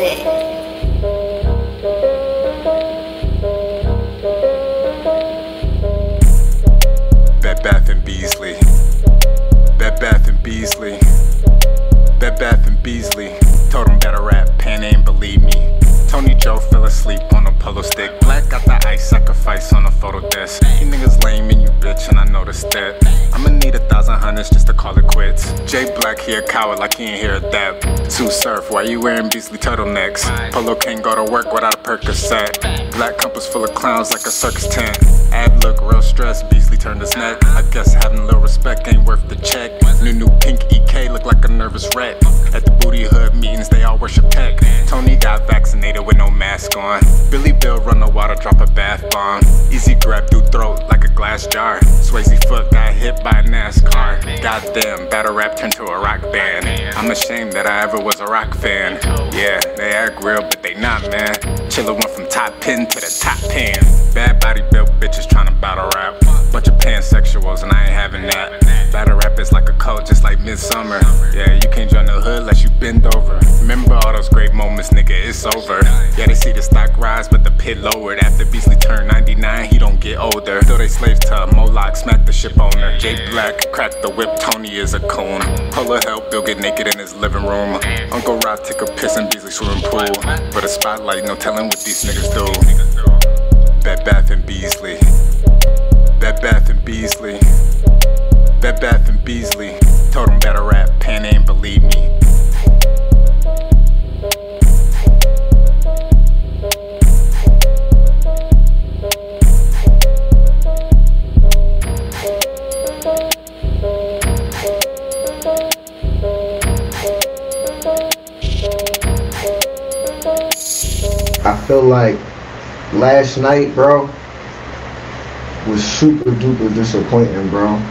it. Bed Bath and Beasley. Bed Bath and Beasley. Bed Bath and Beasley. Told him battle rap, Pan ain't believe me. Tony Joe fell asleep on a polo stick. I'ma need a thousand hundreds just to call it quits. Jay Black here, coward like he ain't here at that. Tsu Surf, why you wearing Beasley turtlenecks? Polo can't go to work without a Percocet. Black compass full of clowns like a circus tent. Ave look real stressed, Beasley turned his neck. I guess having little respect ain't worth the check. Nunu pink EK look like a nervous wreck. At the booty hood meetings, they all worship tech. Tony got vaccinated with no mask on. Billy Bill run the water, drop a bath bomb. Eazy grab glass jar. Swayze foot got hit by NASCAR. Goddamn, battle rap turned to a rock band. I'm ashamed that I ever was a rock fan. Yeah, they act real, but they not, man. Chilla went from top pin to the top pin. Bad body built bitches tryna battle rap. Bunch of pansexuals, and I ain't having that. Battle rap is like a cult, just like Midsommar. Yeah, you can't join the hood unless you bend over. Remember all those great moments, nigga, it's over. Yeah, they see the stock rise, but the pit lowered. After Beasley turned 99, he don't get older. Slaves to Moloch, smack the ship owner. Jay Black cracked the whip, Tony is a coon. Polo help Bill get naked in his living room. Uncle Rod take a piss in Beasley swimming pool. But a spotlight, no telling what these niggas do. Bed Bath and Beasley. I feel like last night, bro, was super duper disappointing, bro.